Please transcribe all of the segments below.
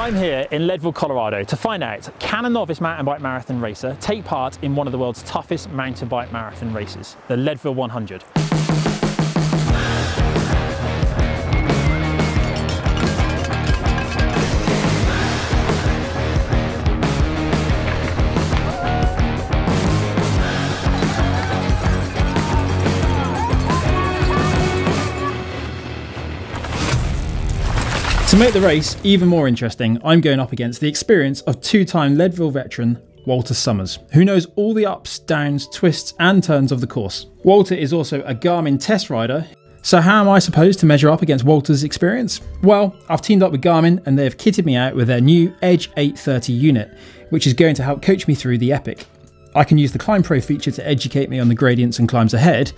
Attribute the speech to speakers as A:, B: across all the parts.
A: I'm here in Leadville, Colorado to find out can a novice mountain bike marathon racer take part in one of the world's toughest mountain bike marathon races, the Leadville 100. To make the race even more interesting, I'm going up against the experience of two time Leadville veteran Walter Summers, who knows all the ups, downs, twists, and turns of the course. Walter is also a Garmin test rider. So, how am I supposed to measure up against Walter's experience? Well, I've teamed up with Garmin and they have kitted me out with their new Edge 830 unit, which is going to help coach me through the Epic. I can use the ClimbPro feature to educate me on the gradients and climbs ahead.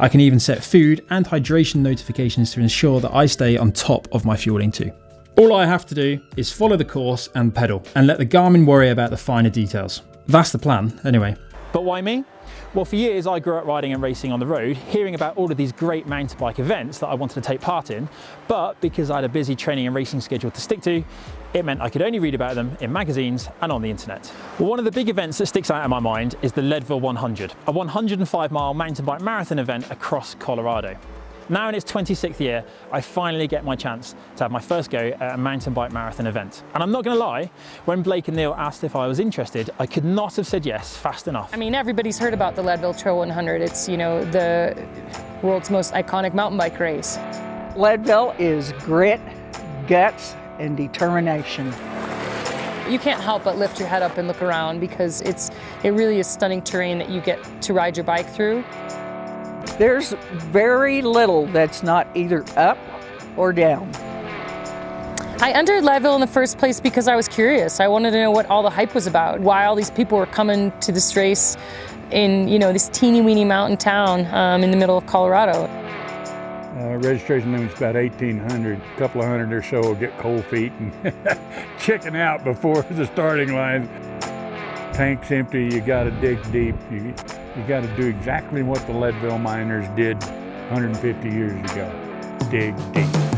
A: I can even set food and hydration notifications to ensure that I stay on top of my fueling too. All I have to do is follow the course and pedal, and let the Garmin worry about the finer details. That's the plan, anyway. But why me? Well, for years I grew up riding and racing on the road, hearing about all of these great mountain bike events that I wanted to take part in, but because I had a busy training and racing schedule to stick to, it meant I could only read about them in magazines and on the internet. Well, one of the big events that sticks out in my mind is the Leadville 100, a 105 mile mountain bike marathon event across Colorado. Now in its 26th year, I finally get my chance to have my first go at a mountain bike marathon event. And I'm not gonna lie, when Blake and Neil asked if I was interested, I could not have said yes fast enough.
B: I mean, everybody's heard about the Leadville Trail 100. It's, you know, the world's most iconic mountain bike race.
C: Leadville is grit, guts, and determination.
B: You can't help but lift your head up and look around because it's it really is stunning terrain that you get to ride your bike through.
C: There's very little that's not either up or down.
B: I entered Leadville in the first place because I was curious. I wanted to know what all the hype was about, why all these people were coming to this race in, you know, this teeny weeny mountain town um, in the middle of Colorado.
D: Uh, registration limit's about 1,800. A couple of hundred or so will get cold feet and chicken out before the starting line. Tank's empty, you gotta dig deep. You, you got to do exactly what the Leadville miners did 150 years ago dig deep.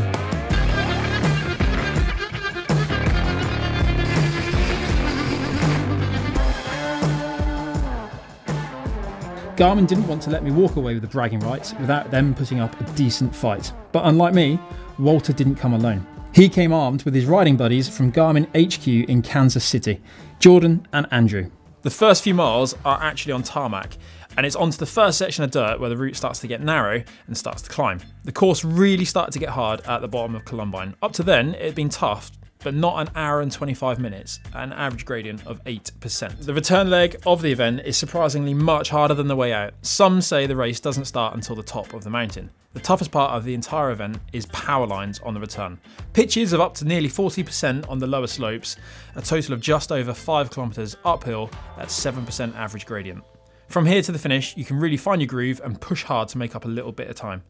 A: Garmin didn't want to let me walk away with the bragging rights without them putting up a decent fight. But unlike me, Walter didn't come alone. He came armed with his riding buddies from Garmin HQ in Kansas City, Jordan and Andrew. The first few miles are actually on tarmac, and it's onto the first section of dirt where the route starts to get narrow and starts to climb. The course really started to get hard at the bottom of Columbine. Up to then, it had been tough, but not an hour and 25 minutes, an average gradient of 8%. The return leg of the event is surprisingly much harder than the way out. Some say the race doesn't start until the top of the mountain. The toughest part of the entire event is power lines on the return. Pitches of up to nearly 40% on the lower slopes, a total of just over 5 kilometres uphill at 7% average gradient. From here to the finish, you can really find your groove and push hard to make up a little bit of time.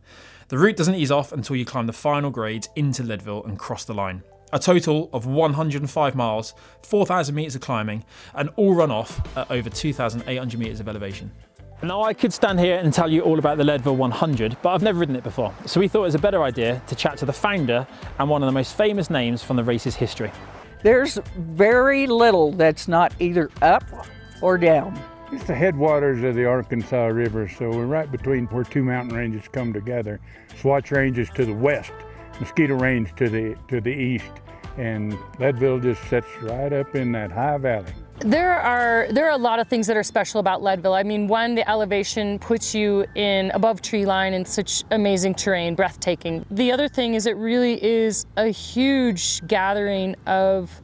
A: The route doesn't ease off until you climb the final grades into Leadville and cross the line. A total of 105 miles, 4,000 metres of climbing, and all run off at over 2,800 metres of elevation. Now I could stand here and tell you all about the Leadville 100, but I've never ridden it before. So we thought it was a better idea to chat to the founder and one of the most famous names from the race's history.
C: There's very little that's not either up or down.
D: It's the headwaters of the Arkansas River, so we're right between where two mountain ranges come together. Sawatch Range is to the west, Mosquito Range to the to the east, and Leadville just sits right up in that high valley.
B: There are there are a lot of things that are special about Leadville. I mean, one, the elevation puts you in above tree line in such amazing terrain, breathtaking. The other thing is it really is a huge gathering of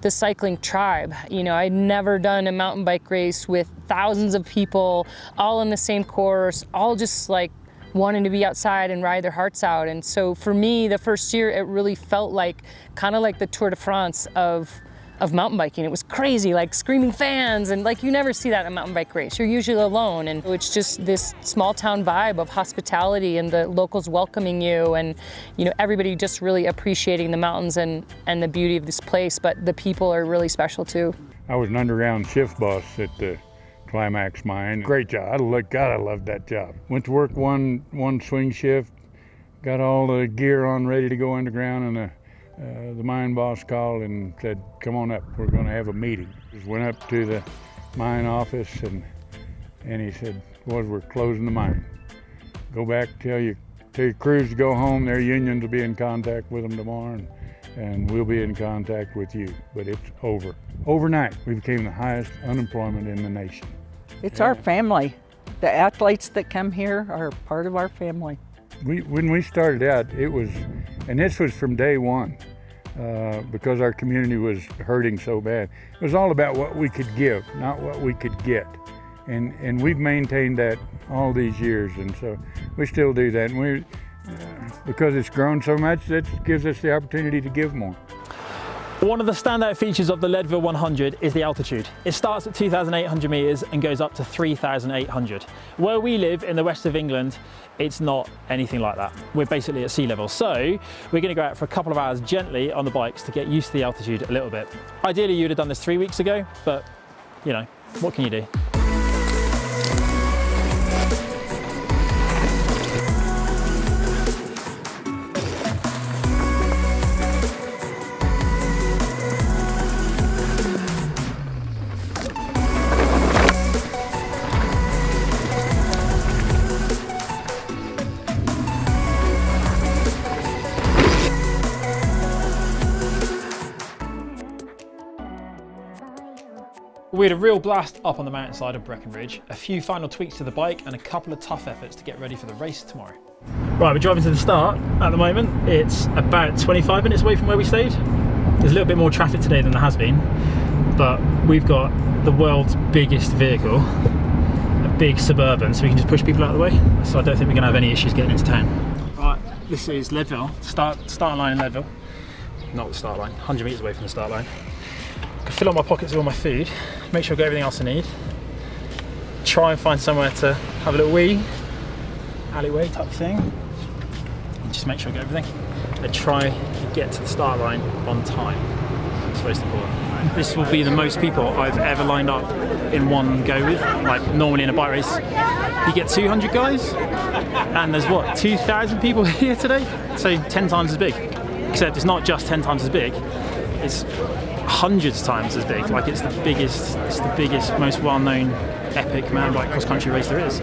B: the cycling tribe. You know, I'd never done a mountain bike race with thousands of people all in the same course, all just like wanting to be outside and ride their hearts out. And so for me, the first year, it really felt like kind of like the Tour de France of of mountain biking. It was crazy, like screaming fans, and like you never see that in a mountain bike race. You're usually alone, and it's just this small town vibe of hospitality and the locals welcoming you, and you know everybody just really appreciating the mountains and and the beauty of this place. But the people are really special too.
D: I was an underground shift boss at the Climax Mine. Great job. I look, God, I loved that job. Went to work one one swing shift, got all the gear on, ready to go underground, and the uh, the mine boss called and said, "Come on up. We're going to have a meeting." Just went up to the mine office and and he said, "Was we're closing the mine. Go back, tell you, tell your crews to go home. Their unions will be in contact with them tomorrow, and, and we'll be in contact with you. But it's over. Overnight, we became the highest unemployment in the nation.
C: It's our family. The athletes that come here are part of our family.
D: We, when we started out, it was, and this was from day one, uh, because our community was hurting so bad. It was all about what we could give, not what we could get. And, and we've maintained that all these years, and so we still do that. And we, uh, because it's grown so much, that gives us the opportunity to give more.
A: One of the standout features of the Leadville 100 is the altitude. It starts at 2,800 metres and goes up to 3,800. Where we live in the west of England, it's not anything like that. We're basically at sea level. So we're going to go out for a couple of hours gently on the bikes to get used to the altitude a little bit. Ideally, you'd have done this three weeks ago, but you know, what can you do? Had a real blast up on the mountainside of Breckenridge, a few final tweaks to the bike and a couple of tough efforts to get ready for the race tomorrow. Right, we're driving to the start at the moment. It's about 25 minutes away from where we stayed. There's a little bit more traffic today than there has been, but we've got the world's biggest vehicle, a big Suburban, so we can just push people out of the way. So I don't think we're gonna have any issues getting into town. Right, this is Leadville, start, start line in Leadville. Not the start line, 100 metres away from the start line fill up my pockets with all my food, make sure I've got everything else I need, try and find somewhere to have a little wee, alleyway type thing, and just make sure I get everything, and try to get to the start line on time. Important. This will be the most people I've ever lined up in one go with. Like normally in a bike race, you get 200 guys, and there's what, 2,000 people here today? So 10 times as big. Except it's not just 10 times as big, it's hundreds of times as big. Like it's the biggest, it's the biggest, most well-known epic mountain bike cross-country race there is.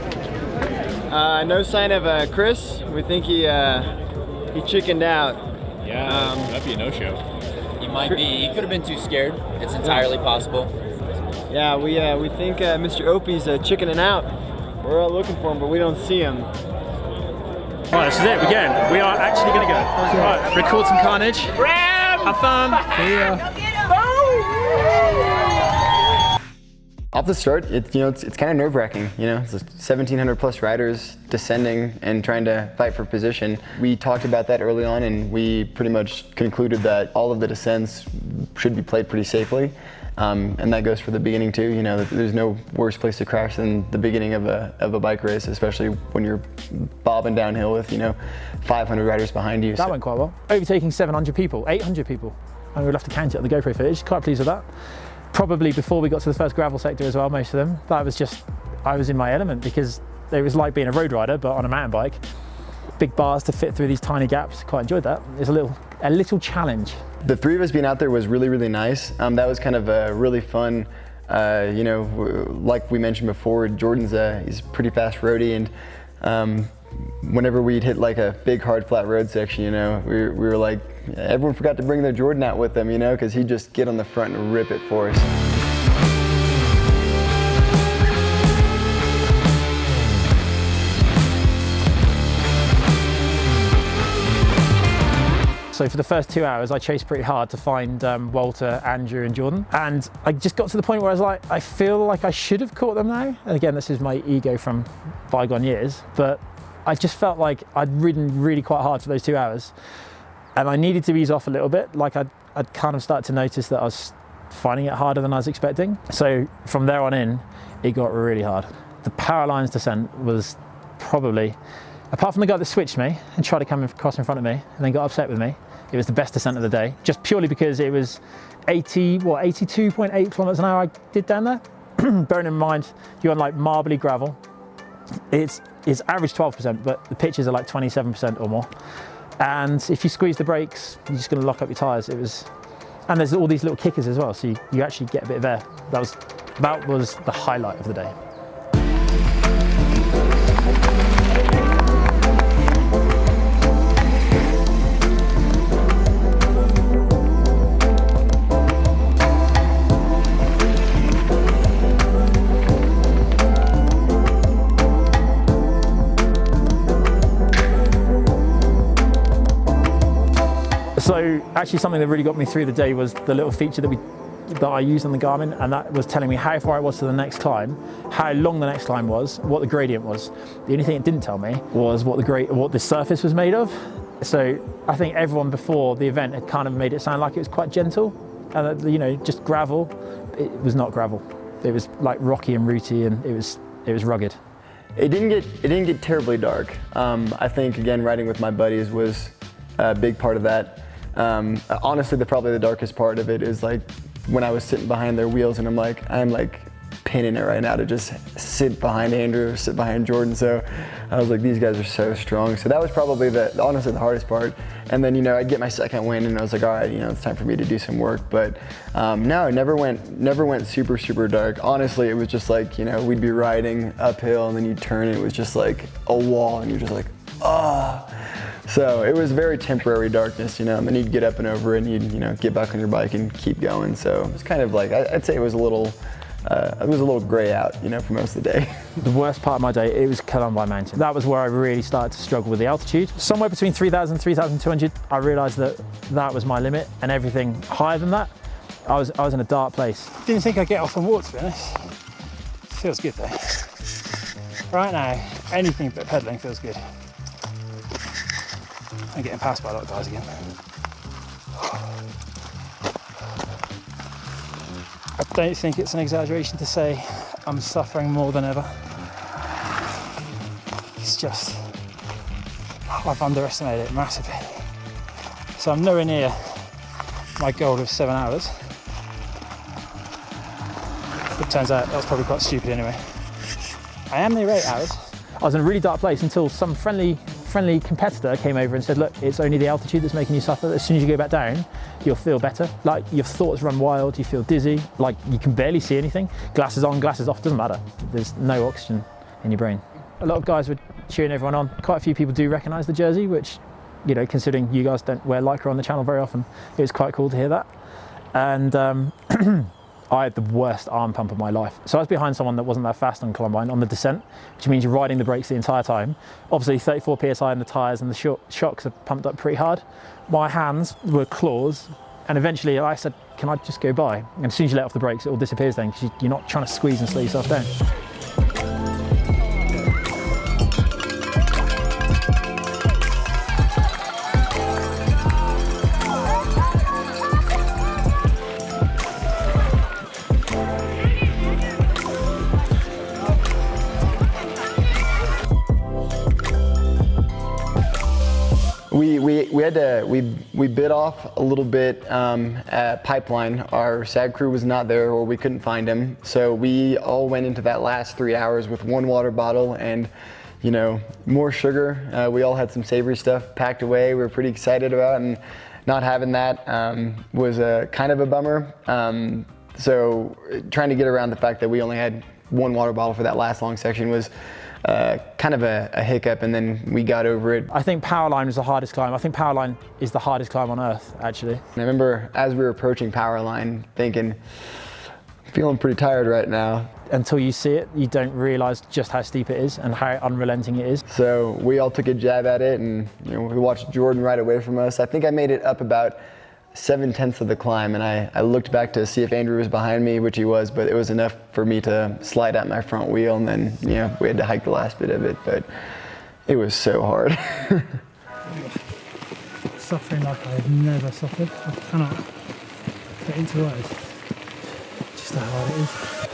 E: Uh, no sign of uh, Chris. We think he uh, he chickened out.
F: Yeah, um, that'd be a no-show.
G: He might be. He could have been too scared. It's entirely possible.
E: Yeah, we uh, we think uh, Mr. Opie's uh, chickening out. We're looking for him, but we don't see him.
A: Right, this is it. Again, we are actually going to go. Right, record some carnage. Have fun. See ya.
H: Off the start, it, you know, it's, it's kind of nerve-wracking. You know, it's 1,700 plus riders descending and trying to fight for position. We talked about that early on, and we pretty much concluded that all of the descents should be played pretty safely. Um, and that goes for the beginning too. You know, there's no worse place to crash than the beginning of a, of a bike race, especially when you're bobbing downhill with, you know, 500 riders behind you.
A: That so. went quite well. Overtaking 700 people, 800 people. And we'll have to count it on the GoPro footage. Quite pleased with that. Probably before we got to the first gravel sector as well, most of them. That was just, I was in my element because it was like being a road rider, but on a mountain bike. Big bars to fit through these tiny gaps. Quite enjoyed that. It's a little, a little challenge.
H: The three of us being out there was really, really nice. Um, that was kind of a really fun, uh, you know, like we mentioned before, Jordan's a, he's a pretty fast roadie and um, whenever we'd hit like a big hard flat road section, you know, we, we were like, everyone forgot to bring their Jordan out with them, you know, because he'd just get on the front and rip it for us.
A: So for the first two hours, I chased pretty hard to find um, Walter, Andrew and Jordan. And I just got to the point where I was like, I feel like I should have caught them now. And again, this is my ego from bygone years, but I just felt like I'd ridden really quite hard for those two hours and I needed to ease off a little bit. Like I'd, I'd kind of started to notice that I was finding it harder than I was expecting. So from there on in, it got really hard. The power lines descent was probably, apart from the guy that switched me and tried to come across in front of me and then got upset with me, it was the best descent of the day, just purely because it was 80, what, 82.8 kilometers an hour I did down there. Bearing in mind, you're on like marbly gravel. It's, it's average 12%, but the pitches are like 27% or more. And if you squeeze the brakes, you're just going to lock up your tyres. It was, and there's all these little kickers as well, so you, you actually get a bit of air. That was that was the highlight of the day. So actually something that really got me through the day was the little feature that we that I used on the Garmin and that was telling me how far I was to the next climb, how long the next climb was, what the gradient was. The only thing it didn't tell me was what the great what the surface was made of. So I think everyone before the event had kind of made it sound like it was quite gentle and that, you know just gravel. It was not gravel. It was like rocky and rooty and it was it was rugged.
H: It didn't get it didn't get terribly dark. Um, I think again riding with my buddies was a big part of that. Um, honestly, the probably the darkest part of it is like when I was sitting behind their wheels and I'm like, I'm like pinning it right now to just sit behind Andrew, sit behind Jordan. So I was like, these guys are so strong. So that was probably the, honestly the hardest part. And then, you know, I'd get my second win and I was like, all right, you know, it's time for me to do some work. But um, no, it never went, never went super, super dark. Honestly, it was just like, you know, we'd be riding uphill and then you'd turn and it was just like a wall and you're just like, oh. So it was very temporary darkness, you know, and then you'd get up and over and you'd, you know, get back on your bike and keep going. So it was kind of like, I'd say it was a little, uh, it was a little gray out, you know, for most of the day.
A: The worst part of my day, it was Columbine Mountain. That was where I really started to struggle with the altitude. Somewhere between 3,000 and 3,200, I realized that that was my limit and everything higher than that, I was, I was in a dark place.
I: Didn't think I'd get off and walk, to be honest. Feels good though. Right now, anything but pedaling feels good. I'm getting passed by a lot of guys again. I don't think it's an exaggeration to say I'm suffering more than ever. It's just, I've underestimated it massively. So I'm nowhere near my goal of seven hours. It turns out that was probably quite stupid anyway. I am near eight hours.
A: I was in a really dark place until some friendly friendly competitor came over and said, look, it's only the altitude that's making you suffer. As soon as you go back down, you'll feel better. Like your thoughts run wild, you feel dizzy, like you can barely see anything. Glasses on, glasses off, doesn't matter. There's no oxygen in your brain. A lot of guys were cheering everyone on. Quite a few people do recognise the jersey, which, you know, considering you guys don't wear Lycra on the channel very often, it was quite cool to hear that. And um, I had the worst arm pump of my life. So I was behind someone that wasn't that fast on Columbine on the descent, which means you're riding the brakes the entire time. Obviously 34 PSI in the tyres and the shocks are pumped up pretty hard. My hands were claws and eventually I said, can I just go by? And as soon as you let off the brakes, it all disappears then because you're not trying to squeeze and slow yourself down.
H: We, we, we had to, we, we bit off a little bit um, at Pipeline. Our SAG crew was not there or we couldn't find him. So we all went into that last three hours with one water bottle and you know, more sugar. Uh, we all had some savory stuff packed away we were pretty excited about and not having that um, was a kind of a bummer. Um, so trying to get around the fact that we only had one water bottle for that last long section was uh, kind of a, a, hiccup and then we got over it.
A: I think Powerline was the hardest climb. I think Powerline is the hardest climb on earth, actually.
H: And I remember as we were approaching Powerline thinking, feeling pretty tired right now.
A: Until you see it, you don't realize just how steep it is and how unrelenting it is.
H: So we all took a jab at it and you know, we watched Jordan right away from us. I think I made it up about seven tenths of the climb, and I, I looked back to see if Andrew was behind me, which he was, but it was enough for me to slide out my front wheel, and then you know we had to hike the last bit of it, but it was so hard.
I: Suffering like I have never suffered. I cannot get into words just how hard it is.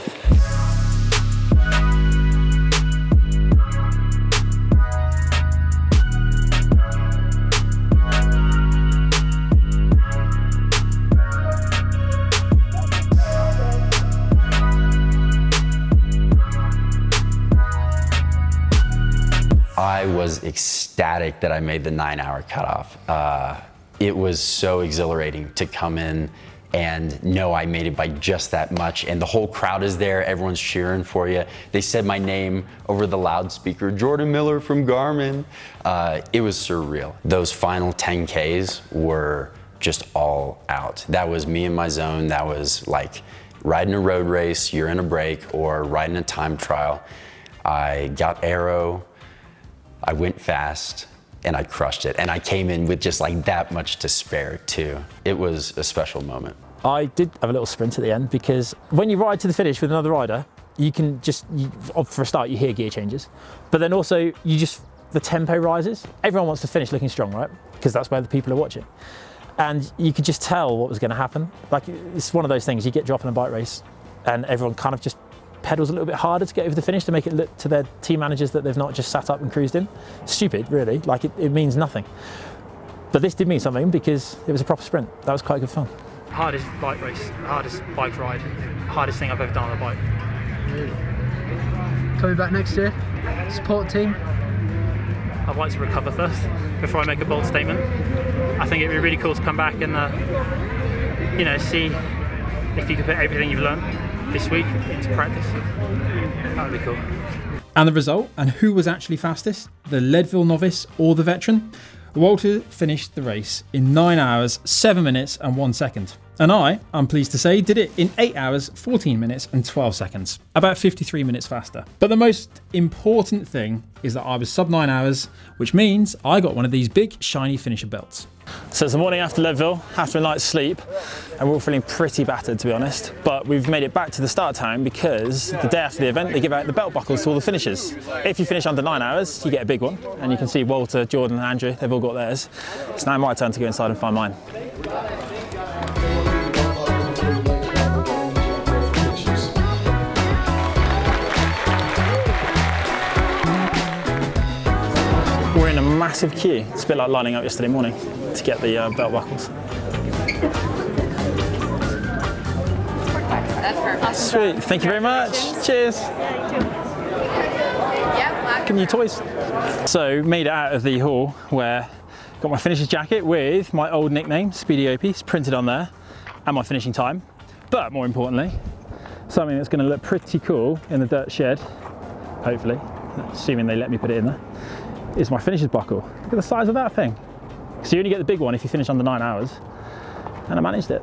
J: Was ecstatic that I made the nine hour cutoff. Uh, it was so exhilarating to come in and know I made it by just that much. And the whole crowd is there, everyone's cheering for you. They said my name over the loudspeaker, Jordan Miller from Garmin. Uh, it was surreal. Those final 10Ks were just all out. That was me in my zone. That was like riding a road race, you're in a break, or riding a time trial. I got aero, I went fast, and I crushed it. And I came in with just like that much to spare too. It was a special moment.
A: I did have a little sprint at the end because when you ride to the finish with another rider, you can just, you, for a start, you hear gear changes, but then also you just, the tempo rises. Everyone wants to finish looking strong, right? Because that's where the people are watching. And you could just tell what was going to happen. Like it's one of those things, you get dropped in a bike race and everyone kind of just pedals a little bit harder to get over the finish to make it look to their team managers that they've not just sat up and cruised in. Stupid, really. Like it, it means nothing. But this did mean something because it was a proper sprint. That was quite good fun. Hardest bike race, hardest bike ride, hardest thing I've ever done on a bike.
K: Coming back next year, support team.
A: I'd like to recover first before I make a bold statement. I think it'd be really cool to come back and, uh, you know, see if you could put everything you've learned this week into practice. That would be cool.
L: And the result, and who was actually fastest, the Leadville novice or the veteran? Walter finished the race in 9 hours, 7 minutes, and 1 second. And I, I'm pleased to say, did it in 8 hours, 14 minutes, and 12 seconds. About 53 minutes faster. But the most important thing is that I was sub 9 hours, which means I got one of these big, shiny finisher belts.
A: So it's the morning after Leadville, after a night's sleep, and we're all feeling pretty battered to be honest. But we've made it back to the start time because the day after the event they give out the belt buckles to all the finishers. If you finish under nine hours, you get a big one. And you can see Walter, Jordan, and Andrew, they've all got theirs. It's now my turn to go inside and find mine. We're in a massive queue. It's a bit like lining up yesterday morning to get the uh, belt buckles. Sweet, thank you very much. Cheers. Me your toys. So made it out of the hall where got my finisher's jacket with my old nickname, Speedy Opie, printed on there, and my finishing time. But more importantly, something that's going to look pretty cool in the dirt shed, hopefully, assuming they let me put it in there, is my finisher's buckle. Look at the size of that thing. So you only get the big one if you finish under nine hours, and I managed it.